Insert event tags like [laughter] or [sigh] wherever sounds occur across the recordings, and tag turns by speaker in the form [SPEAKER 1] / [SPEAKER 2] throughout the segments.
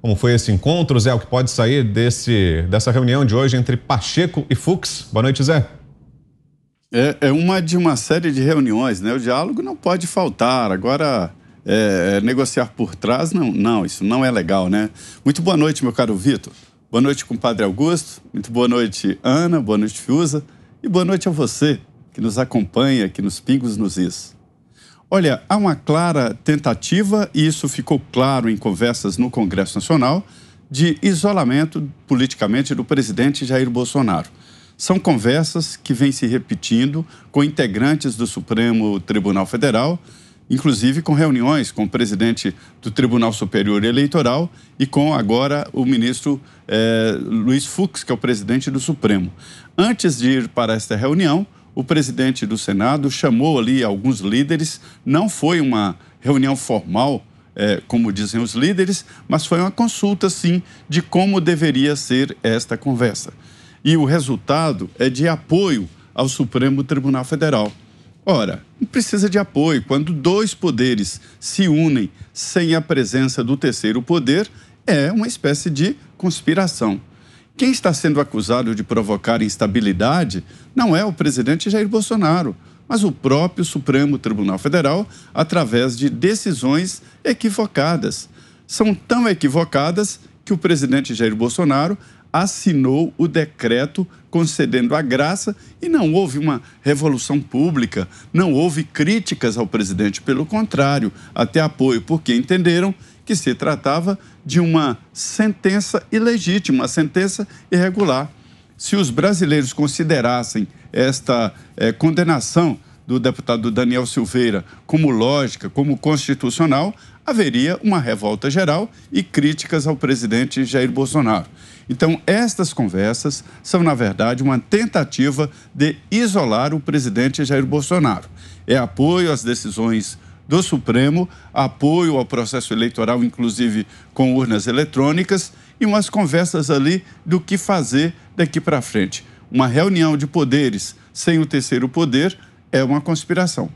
[SPEAKER 1] Como foi esse encontro, Zé? O que pode sair desse, dessa reunião de hoje entre Pacheco e Fux? Boa noite, Zé.
[SPEAKER 2] É, é uma de uma série de reuniões, né? O diálogo não pode faltar. Agora, é, é, negociar por trás, não, não, isso não é legal, né? Muito boa noite, meu caro Vitor. Boa noite, compadre Augusto. Muito boa noite, Ana. Boa noite, Fiuza. E boa noite a você que nos acompanha aqui nos Pingos nos Is. Olha, há uma clara tentativa, e isso ficou claro em conversas no Congresso Nacional, de isolamento politicamente do presidente Jair Bolsonaro. São conversas que vêm se repetindo com integrantes do Supremo Tribunal Federal, inclusive com reuniões com o presidente do Tribunal Superior Eleitoral e com agora o ministro eh, Luiz Fux, que é o presidente do Supremo. Antes de ir para esta reunião, o presidente do Senado chamou ali alguns líderes, não foi uma reunião formal, é, como dizem os líderes, mas foi uma consulta, sim, de como deveria ser esta conversa. E o resultado é de apoio ao Supremo Tribunal Federal. Ora, precisa de apoio. Quando dois poderes se unem sem a presença do terceiro poder, é uma espécie de conspiração. Quem está sendo acusado de provocar instabilidade não é o presidente Jair Bolsonaro, mas o próprio Supremo Tribunal Federal, através de decisões equivocadas. São tão equivocadas que o presidente Jair Bolsonaro assinou o decreto concedendo a graça e não houve uma revolução pública, não houve críticas ao presidente, pelo contrário, até apoio, porque entenderam que se tratava de uma sentença ilegítima, uma sentença irregular. Se os brasileiros considerassem esta é, condenação do deputado Daniel Silveira como lógica, como constitucional, haveria uma revolta geral e críticas ao presidente Jair Bolsonaro. Então, estas conversas são, na verdade, uma tentativa de isolar o presidente Jair Bolsonaro. É apoio às decisões do Supremo, apoio ao processo eleitoral, inclusive com urnas eletrônicas, e umas conversas ali do que fazer daqui para frente. Uma reunião de poderes sem o terceiro poder é uma conspiração.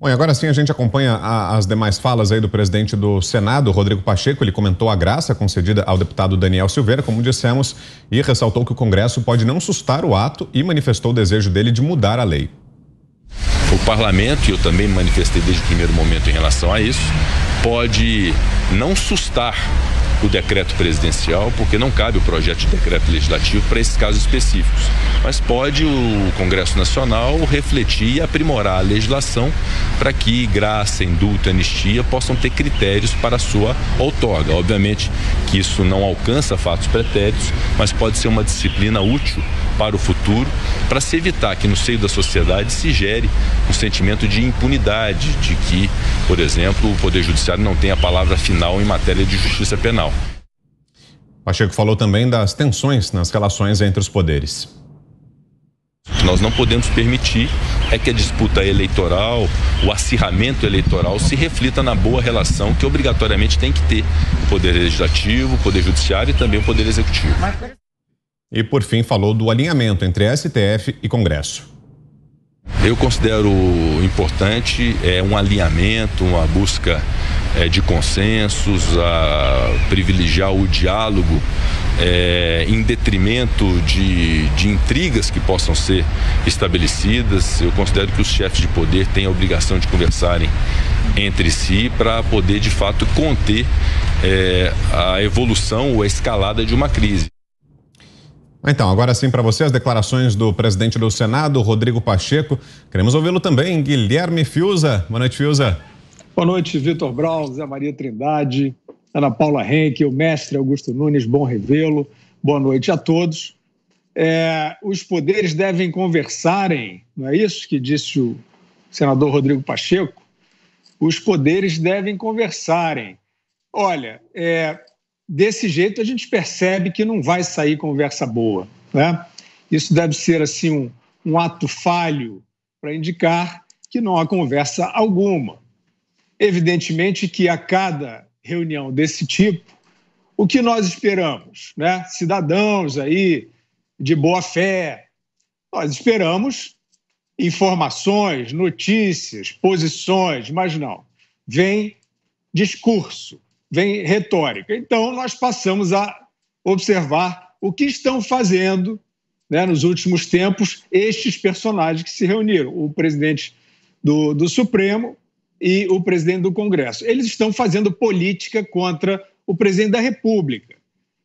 [SPEAKER 1] Bom, e agora sim a gente acompanha a, as demais falas aí do presidente do Senado, Rodrigo Pacheco. Ele comentou a graça concedida ao deputado Daniel Silveira, como dissemos, e ressaltou que o Congresso pode não sustar o ato e manifestou o desejo dele de mudar a lei.
[SPEAKER 3] O parlamento, e eu também manifestei desde o primeiro momento em relação a isso, pode não sustar o decreto presidencial, porque não cabe o projeto de decreto legislativo para esses casos específicos. Mas pode o Congresso Nacional refletir e aprimorar a legislação para que graça, indulto e anistia possam ter critérios para a sua outorga. Obviamente que isso não alcança fatos pretéritos, mas pode ser uma disciplina útil para o futuro, para se evitar que no seio da sociedade se gere um sentimento de impunidade, de que, por exemplo, o Poder Judiciário não tem a palavra final em matéria de justiça penal.
[SPEAKER 1] Pacheco falou também das tensões nas relações entre os poderes.
[SPEAKER 3] Nós não podemos permitir é que a disputa eleitoral, o acirramento eleitoral se reflita na boa relação que obrigatoriamente tem que ter o Poder Legislativo, o Poder Judiciário e também o Poder Executivo.
[SPEAKER 1] E por fim falou do alinhamento entre STF e Congresso.
[SPEAKER 3] Eu considero importante é, um alinhamento, uma busca é, de consensos, a privilegiar o diálogo é, em detrimento de, de intrigas que possam ser estabelecidas. Eu considero que os chefes de poder têm a obrigação de conversarem entre si para poder de fato conter é, a evolução ou a escalada de uma crise.
[SPEAKER 1] Então, agora sim para você as declarações do presidente do Senado, Rodrigo Pacheco. Queremos ouvi-lo também, Guilherme Fiuza. Boa noite, Fiuza.
[SPEAKER 4] Boa noite, Vitor Brown, Zé Maria Trindade, Ana Paula Henke, o mestre Augusto Nunes, bom revê-lo. Boa noite a todos. É, os poderes devem conversarem, não é isso que disse o senador Rodrigo Pacheco? Os poderes devem conversarem. Olha, é, desse jeito a gente percebe que não vai sair conversa boa. Né? Isso deve ser assim um, um ato falho para indicar que não há conversa alguma. Evidentemente que a cada reunião desse tipo, o que nós esperamos, né? cidadãos aí de boa fé, nós esperamos informações, notícias, posições, mas não. Vem discurso, vem retórica. Então, nós passamos a observar o que estão fazendo né, nos últimos tempos estes personagens que se reuniram, o presidente do, do Supremo e o presidente do Congresso. Eles estão fazendo política contra o presidente da República.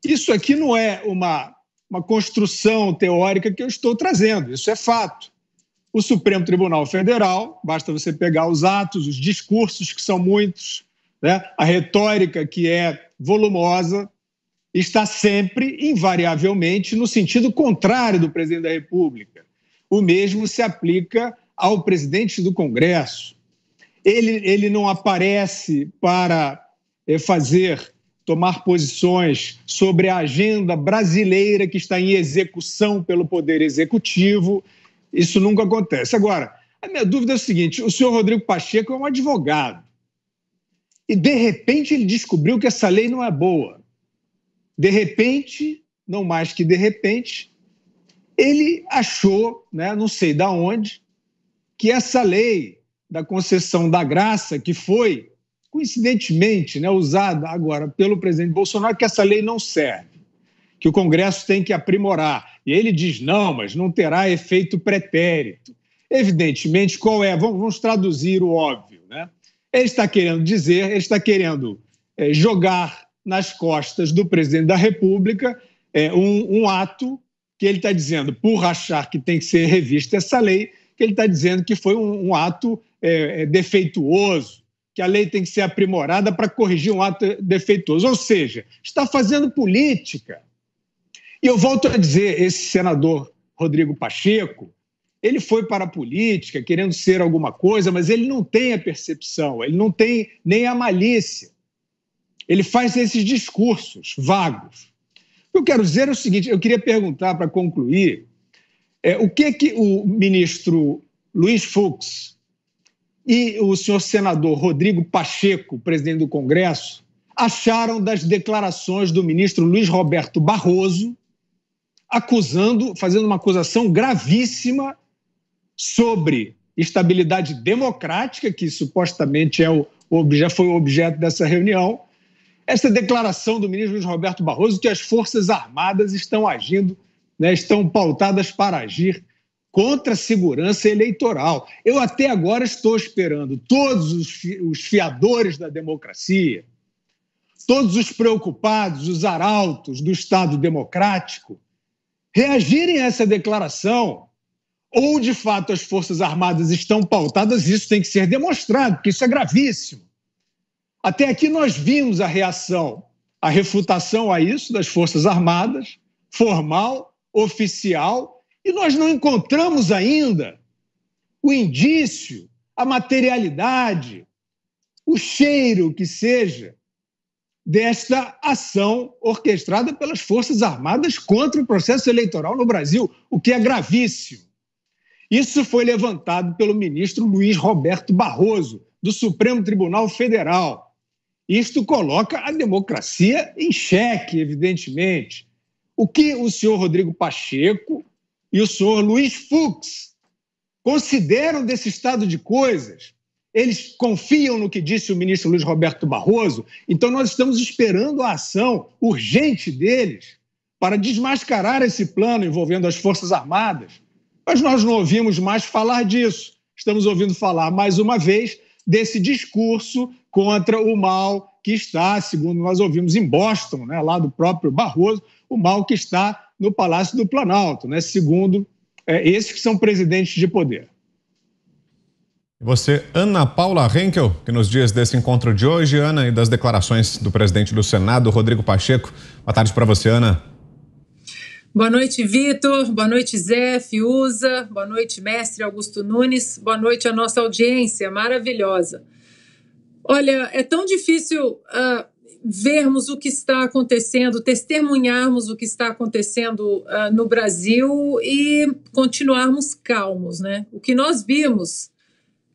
[SPEAKER 4] Isso aqui não é uma, uma construção teórica que eu estou trazendo, isso é fato. O Supremo Tribunal Federal, basta você pegar os atos, os discursos, que são muitos, né, a retórica que é volumosa, está sempre, invariavelmente, no sentido contrário do presidente da República. O mesmo se aplica ao presidente do Congresso. Ele, ele não aparece para é, fazer, tomar posições sobre a agenda brasileira que está em execução pelo Poder Executivo. Isso nunca acontece. Agora, a minha dúvida é o seguinte: o senhor Rodrigo Pacheco é um advogado. E, de repente, ele descobriu que essa lei não é boa. De repente, não mais que de repente, ele achou, né, não sei da onde, que essa lei da concessão da graça, que foi coincidentemente né, usada agora pelo presidente Bolsonaro, que essa lei não serve, que o Congresso tem que aprimorar. E ele diz: não, mas não terá efeito pretérito. Evidentemente, qual é? Vamos, vamos traduzir o óbvio. Né? Ele está querendo dizer, ele está querendo é, jogar nas costas do presidente da República é, um, um ato que ele está dizendo, por achar que tem que ser revista essa lei, que ele está dizendo que foi um, um ato é, é, defeituoso, que a lei tem que ser aprimorada para corrigir um ato defeituoso. Ou seja, está fazendo política. E eu volto a dizer, esse senador Rodrigo Pacheco, ele foi para a política querendo ser alguma coisa, mas ele não tem a percepção, ele não tem nem a malícia ele faz esses discursos vagos. Eu quero dizer é o seguinte: eu queria perguntar para concluir é, o que que o ministro Luiz Fux e o senhor senador Rodrigo Pacheco, presidente do Congresso, acharam das declarações do ministro Luiz Roberto Barroso, acusando, fazendo uma acusação gravíssima sobre estabilidade democrática, que supostamente é o, já foi o objeto dessa reunião, essa declaração do ministro Luiz Roberto Barroso que as Forças Armadas estão agindo, né, estão pautadas para agir contra a segurança eleitoral. Eu até agora estou esperando todos os, os fiadores da democracia, todos os preocupados, os arautos do Estado democrático, reagirem a essa declaração. Ou, de fato, as Forças Armadas estão pautadas, isso tem que ser demonstrado, porque isso é gravíssimo. Até aqui nós vimos a reação, a refutação a isso das Forças Armadas, formal, oficial, e nós não encontramos ainda o indício, a materialidade, o cheiro que seja desta ação orquestrada pelas Forças Armadas contra o processo eleitoral no Brasil, o que é gravíssimo. Isso foi levantado pelo ministro Luiz Roberto Barroso, do Supremo Tribunal Federal. Isto coloca a democracia em xeque, evidentemente. O que o senhor Rodrigo Pacheco e o senhor Luiz Fux consideram desse estado de coisas? Eles confiam no que disse o ministro Luiz Roberto Barroso? Então, nós estamos esperando a ação urgente deles para desmascarar esse plano envolvendo as Forças Armadas. Mas nós não ouvimos mais falar disso. Estamos ouvindo falar, mais uma vez, desse discurso contra o mal que está, segundo nós ouvimos em Boston, né, lá do próprio Barroso, o mal que está no Palácio do Planalto, né, segundo é, esses que são presidentes de poder.
[SPEAKER 1] Você, Ana Paula Henkel, que nos dias desse encontro de hoje, Ana, e das declarações do presidente do Senado, Rodrigo Pacheco. Boa tarde para você, Ana.
[SPEAKER 5] Boa noite, Vitor. Boa noite, Zé, Fiuza. Boa noite, mestre Augusto Nunes. Boa noite à nossa audiência maravilhosa. Olha, é tão difícil uh, vermos o que está acontecendo, testemunharmos o que está acontecendo uh, no Brasil e continuarmos calmos, né? O que nós vimos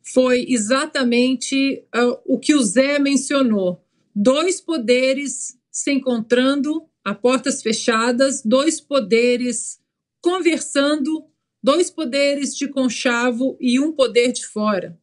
[SPEAKER 5] foi exatamente uh, o que o Zé mencionou: dois poderes se encontrando a portas fechadas, dois poderes conversando, dois poderes de conchavo e um poder de fora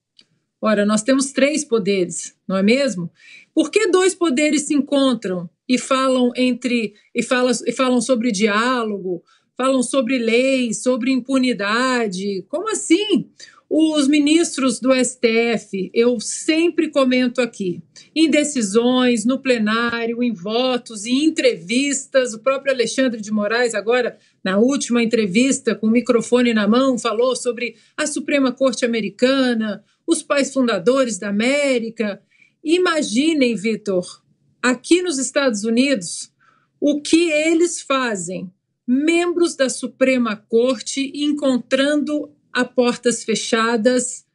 [SPEAKER 5] Ora, nós temos três poderes, não é mesmo? Por que dois poderes se encontram e falam entre e falam, e falam sobre diálogo, falam sobre leis, sobre impunidade? Como assim? Os ministros do STF, eu sempre comento aqui, em decisões, no plenário, em votos, em entrevistas, o próprio Alexandre de Moraes, agora, na última entrevista, com o microfone na mão, falou sobre a Suprema Corte Americana, os pais fundadores da América. Imaginem, Vitor, aqui nos Estados Unidos, o que eles fazem, membros da Suprema Corte encontrando a portas fechadas.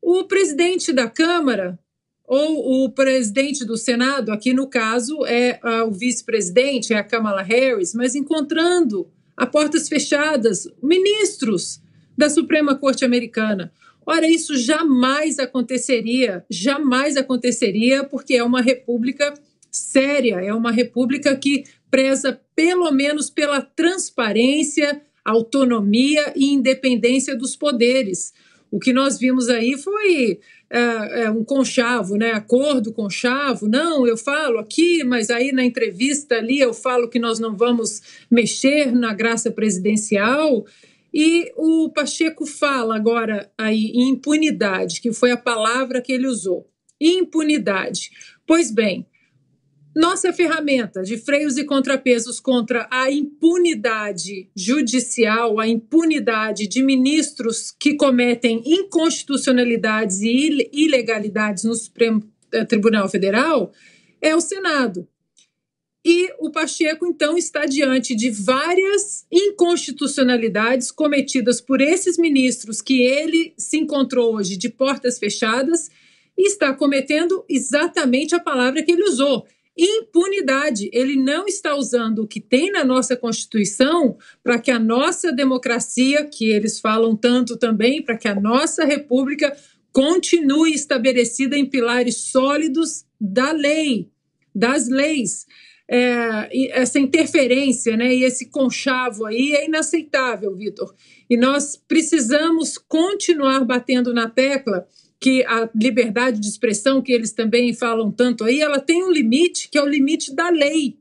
[SPEAKER 5] O presidente da Câmara ou o presidente do Senado, aqui no caso é o vice-presidente, é a Kamala Harris, mas encontrando a portas fechadas ministros da Suprema Corte Americana. Ora, isso jamais aconteceria, jamais aconteceria, porque é uma república séria, é uma república que preza pelo menos pela transparência, autonomia e independência dos poderes. O que nós vimos aí foi é, é, um conchavo, né? Acordo conchavo. Não, eu falo aqui, mas aí na entrevista ali eu falo que nós não vamos mexer na graça presidencial. E o Pacheco fala agora aí em impunidade, que foi a palavra que ele usou. Impunidade. Pois bem, nossa ferramenta de freios e contrapesos contra a impunidade judicial, a impunidade de ministros que cometem inconstitucionalidades e ilegalidades no Supremo eh, Tribunal Federal é o Senado. E o Pacheco, então, está diante de várias inconstitucionalidades cometidas por esses ministros que ele se encontrou hoje de portas fechadas e está cometendo exatamente a palavra que ele usou impunidade. Ele não está usando o que tem na nossa Constituição para que a nossa democracia, que eles falam tanto também, para que a nossa república continue estabelecida em pilares sólidos da lei, das leis. É, essa interferência né, e esse conchavo aí é inaceitável, Vitor. E nós precisamos continuar batendo na tecla que a liberdade de expressão, que eles também falam tanto aí, ela tem um limite, que é o limite da lei.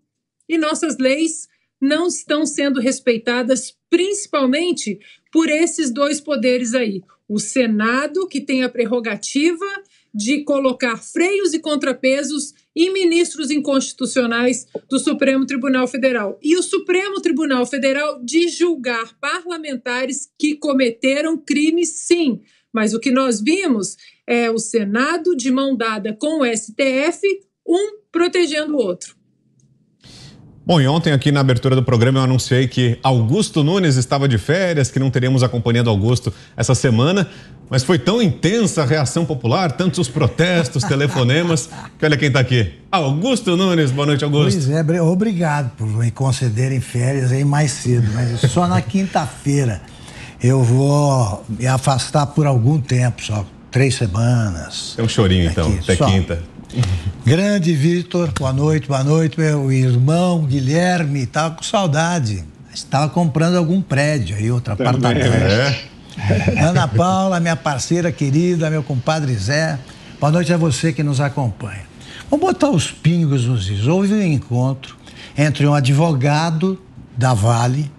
[SPEAKER 5] E nossas leis não estão sendo respeitadas, principalmente por esses dois poderes aí. O Senado, que tem a prerrogativa de colocar freios e contrapesos em ministros inconstitucionais do Supremo Tribunal Federal. E o Supremo Tribunal Federal de julgar parlamentares que cometeram crimes, sim, mas o que nós vimos é o Senado de mão dada com o STF, um protegendo o outro.
[SPEAKER 1] Bom, e ontem aqui na abertura do programa eu anunciei que Augusto Nunes estava de férias, que não teríamos acompanhado Augusto essa semana, mas foi tão intensa a reação popular, tantos os protestos, [laughs] telefonemas, que olha quem está aqui. Augusto Nunes, boa noite, Augusto.
[SPEAKER 6] Pois é, obrigado por me concederem férias aí mais cedo, mas só na quinta-feira eu vou me afastar por algum tempo, só três semanas.
[SPEAKER 1] É um chorinho então, até só. quinta.
[SPEAKER 6] Grande Vitor, boa noite, boa noite, meu irmão Guilherme, estava com saudade. Estava comprando algum prédio aí, outro Também, apartamento. É. Ana Paula, minha parceira querida, meu compadre Zé, boa noite a você que nos acompanha. Vamos botar os pingos nos is. Houve um encontro entre um advogado da Vale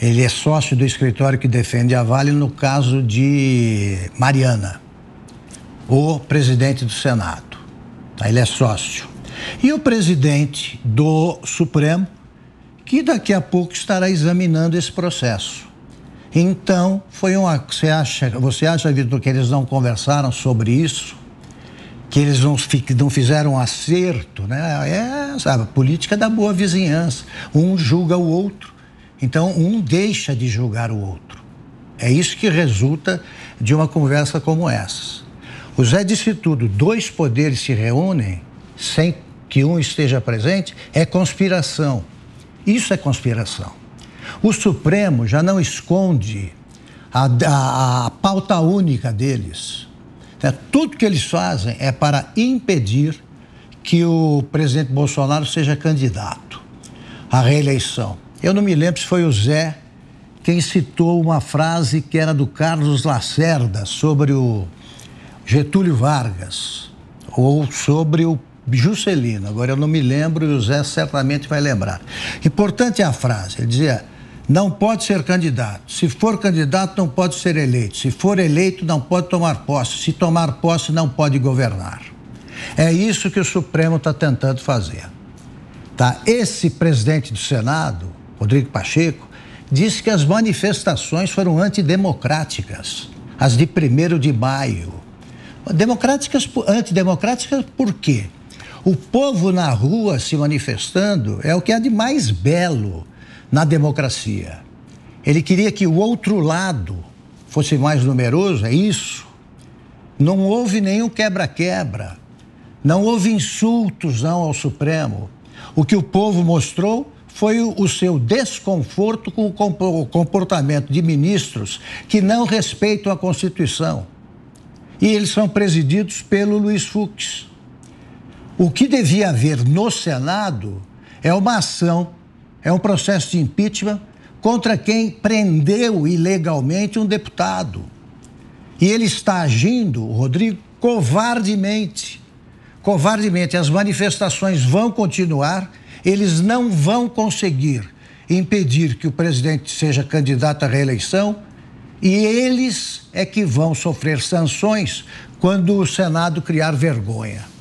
[SPEAKER 6] ele é sócio do escritório que defende a Vale no caso de Mariana, o presidente do Senado. Tá? Ele é sócio. E o presidente do Supremo, que daqui a pouco estará examinando esse processo. Então, foi uma. Você acha, você acha, Vitor, que eles não conversaram sobre isso? Que eles não, não fizeram um acerto, né? É, sabe, a política da boa vizinhança. Um julga o outro então, um deixa de julgar o outro. É isso que resulta de uma conversa como essa. O Zé disse tudo: dois poderes se reúnem sem que um esteja presente, é conspiração. Isso é conspiração. O Supremo já não esconde a, a, a pauta única deles. É, tudo que eles fazem é para impedir que o presidente Bolsonaro seja candidato à reeleição. Eu não me lembro se foi o Zé quem citou uma frase que era do Carlos Lacerda sobre o, Getúlio Vargas ou sobre o Juscelino. Agora eu não me lembro e o Zé certamente vai lembrar. Importante é a frase. Ele dizia: não pode ser candidato. Se for candidato, não pode ser eleito. Se for eleito, não pode tomar posse. Se tomar posse, não pode governar. É isso que o Supremo está tentando fazer. Tá? Esse presidente do Senado, Rodrigo Pacheco, disse que as manifestações foram antidemocráticas, as de 1 de maio. Democráticas, antidemocráticas por quê? O povo na rua se manifestando é o que há de mais belo na democracia. Ele queria que o outro lado fosse mais numeroso, é isso. Não houve nenhum quebra-quebra. Não houve insultos não ao Supremo. O que o povo mostrou foi o seu desconforto com o comportamento de ministros que não respeitam a Constituição. E eles são presididos pelo Luiz Fux. O que devia haver no Senado é uma ação, é um processo de impeachment contra quem prendeu ilegalmente um deputado. E ele está agindo, Rodrigo, covardemente. Covardemente. As manifestações vão continuar, eles não vão conseguir impedir que o presidente seja candidato à reeleição e eles é que vão sofrer sanções quando o Senado criar vergonha.